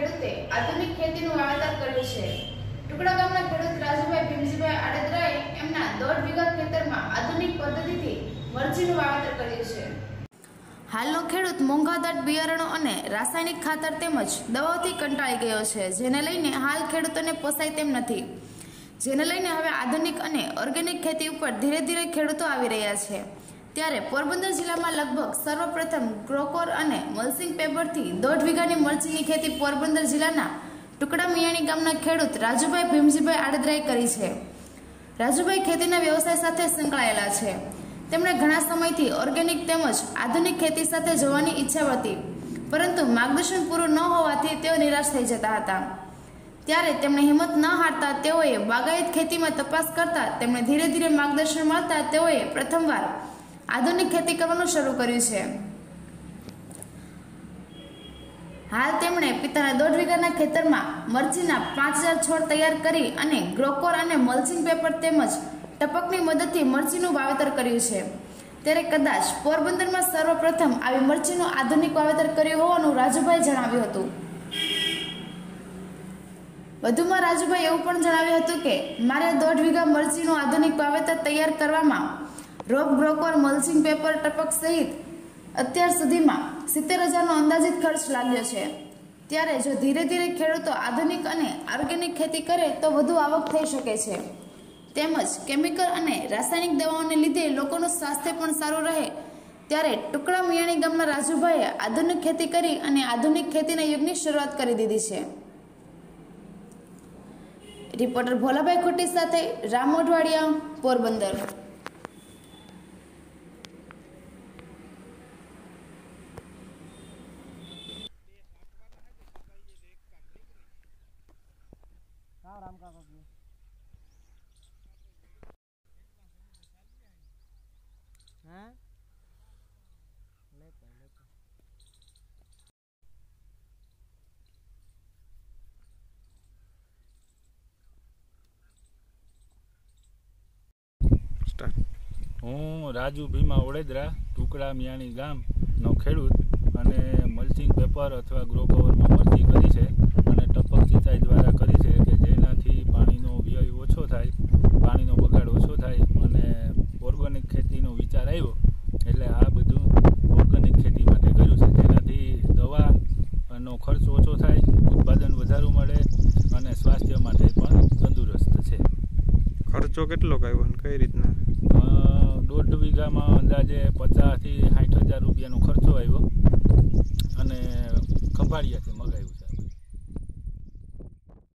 ખેડૂતે આધુનિક ખેતીનું વાવેતર કર્યું છે. ટુકડા ગામના ખેડૂત રાજુભાઈ ભીમજીભાઈ આડેદરાએ એમના દોઢ વીઘા ખેતરમાં આધુનિક પદ્ધતિથી મરચીનું વાવેતર કર્યું છે. હાલનો ખેડૂત મોંઘાદાટ બિયારણો અને રાસાયણિક ખાતર તેમજ દવાઓથી કંટાળી ગયો છે, જેને લઈને હાલ ખેડૂતોને પોસાય તેમ નથી. જેને લઈને હવે આધુનિક અને ઓર્ગેનિક ખેતી ઉપર ધીરે ધીરે ખેડૂતો આવી રહ્યા છે. ત્યારે પોરબંદર જિલ્લામાં લગભગ સર્વપ્રથમ ક્રોકોર અને મલ્સિંગ પેપરથી દોઢ વીઘાની મરચીની ખેતી પોરબંદર જિલ્લાના ટુકડા મિયાણી ગામના ખેડૂત રાજુભાઈ ભીમજીભાઈ આડદરાએ કરી છે. રાજુભાઈ ખેતીના વ્યવસાય સાથે સંકળાયેલા છે. તેમણે ઘણા સમયથી ઓર્ગેનિક તેમજ આધુનિક ખેતી સાથે જવાની ઈચ્છા હતી પરંતુ માર્ગદર્શન પૂરું ન હોવાથી તેઓ નિરાશ થઈ જતા હતા. ત્યારે તેમણે હિંમત ન હારતા તેઓએ બાગાયત ખેતીમાં તપાસ કરતા તેમણે ધીરે ધીરે માર્ગદર્શન મળતા તેઓએ પ્રથમવાર આધુનિક ખેતી કરવાનું શરૂ કર્યું છે. હાલ તેમણે પિતાના દોઢ વીઘાના ખેતરમાં મરચીના પાંચ હજાર છોડ તૈયાર કરી અને ગ્રોકોર અને મલ્ચિંગ પેપર તેમજ ટપકની મદદથી મરચીનું વાવેતર કર્યું છે. ત્યારે કદાચ પોરબંદરમાં સર્વપ્રથમ આવી મરચીનું આધુનિક વાવેતર કર્યું હોવાનું રાજુભાઈ જણાવ્યું હતું. વધુમાં રાજુભાઈ એવું પણ જણાવ્યું હતું કે, મારે દોઢ વીઘા મરચીનું આધુનિક વાવેતર તૈયાર કરવામાં રોગ બ્રોકર, મલ્ચિંગ પેપર, ટપક સહિત અત્યાર સુધીમાં સિત્તેર હજારનો અંદાજિત ખર્ચ લાગ્યો છે. ત્યારે જો ધીરે ધીરે ખેડૂતો આધુનિક અને ઓર્ગેનિક ખેતી કરે તો વધુ આવક થઈ શકે છે. તેમજ કેમિકલ અને રાસાયણિક દવાઓને લીધે લોકોનું સ્વાસ્થ્ય પણ સારું રહે. ત્યારે ટુકડા મિયાણી ગામના રાજુભાઈએ આધુનિક ખેતી કરી અને આધુનિક ખેતીના યુગની શરૂઆત કરી દીધી છે. રિપોર્ટર ભોલાભાઈ ખોટી સાથે રામ મોઢવાડિયા પોરબંદર કા રામ કાકા કયું હે લેતા લેતા હું રાજુ ભીમા ઓળેદરા ટુકડા મિયાણી ગામનો ખેડૂત અને મલ્ચિંગ પેપર અથવા ગ્રો કવરમાં મરચી કરી છે અને ટપક સિંચાઈ દ્વારા કરી છે કે જેનાથી પાણીનો વ્યય ઓછો થાય પાણીનો બગાડ ઓછો થાય અને ઓર્ગેનિક ખેતીનો વિચાર આવ્યો. એટલે આ બધું ઓર્ગેનિક ખેતી માટે કર્યું છે. જેનાથી દવાનો ખર્ચ ઓછો થાય ઉત્પાદન વધારું મળે અને સ્વાસ્થ્ય માટે પણ તંદુરસ્ત છે. ખર્ચો કેટલો આવ્યો અને કઈ રીતના? દોઢ વીઘામાં અંદાજે પચાસથી સાઠ હજાર રૂપિયાનો ખર્ચો આવ્યો. અને ખંભાળિયાથી